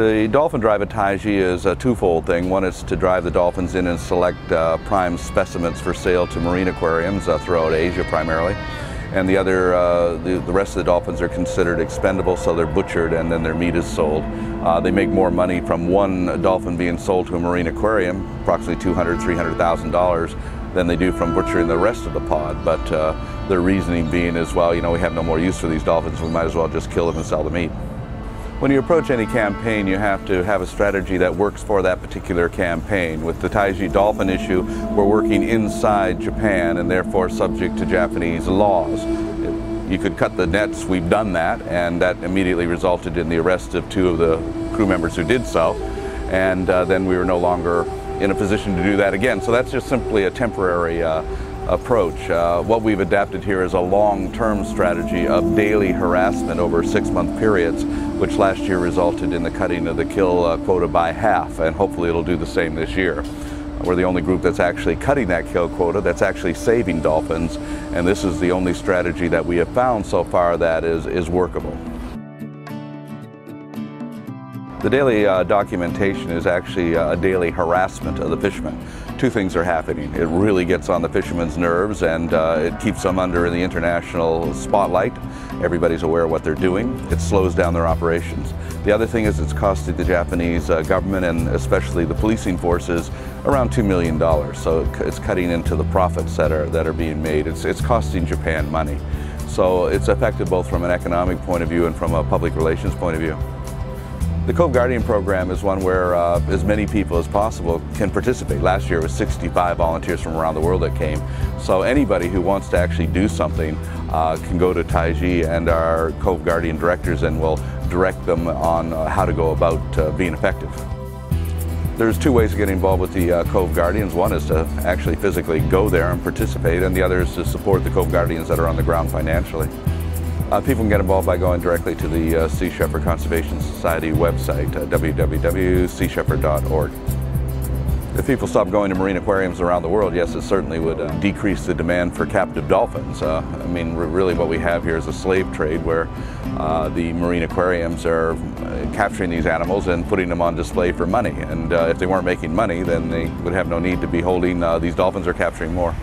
The dolphin drive at Taiji is a twofold thing. One is to drive the dolphins in and select uh, prime specimens for sale to marine aquariums uh, throughout Asia primarily. And the other, uh, the, the, rest of the dolphins are considered expendable, so they're butchered and then their meat is sold. Uh, they make more money from one dolphin being sold to a marine aquarium, approximately $200,000, $300,000, than they do from butchering the rest of the pod. But uh, their reasoning being is, well, you know, we have no more use for these dolphins, we might as well just kill them and sell the meat. When you approach any campaign, you have to have a strategy that works for that particular campaign. With the Taiji dolphin issue, we're working inside Japan and therefore subject to Japanese laws. You could cut the nets, we've done that, and that immediately resulted in the arrest of two of the crew members who did so. And uh, then we were no longer in a position to do that again. So that's just simply a temporary uh, approach. Uh, what we've adapted here is a long-term strategy of daily harassment over six-month periods, which last year resulted in the cutting of the kill uh, quota by half, and hopefully it'll do the same this year. We're the only group that's actually cutting that kill quota, that's actually saving dolphins, and this is the only strategy that we have found so far that is, is workable. The daily uh, documentation is actually uh, a daily harassment of the fishermen. Two things are happening. It really gets on the fishermen's nerves and uh, it keeps them under the international spotlight. Everybody's aware of what they're doing. It slows down their operations. The other thing is it's costing the Japanese uh, government and especially the policing forces around $2 million. So it's cutting into the profits that are, that are being made. It's, it's costing Japan money. So it's effective both from an economic point of view and from a public relations point of view. The Cove Guardian program is one where uh, as many people as possible can participate. Last year it was 65 volunteers from around the world that came. So anybody who wants to actually do something uh, can go to Taiji and our Cove Guardian directors and we'll direct them on uh, how to go about uh, being effective. There's two ways to get involved with the uh, Cove Guardians. One is to actually physically go there and participate, and the other is to support the Cove Guardians that are on the ground financially. Uh, people can get involved by going directly to the uh, Sea Shepherd Conservation Society website, uh, www.seashepherd.org. If people stop going to marine aquariums around the world, yes, it certainly would uh, decrease the demand for captive dolphins. Uh, I mean, really what we have here is a slave trade where uh, the marine aquariums are uh, capturing these animals and putting them on display for money. And uh, if they weren't making money, then they would have no need to be holding uh, these dolphins or capturing more.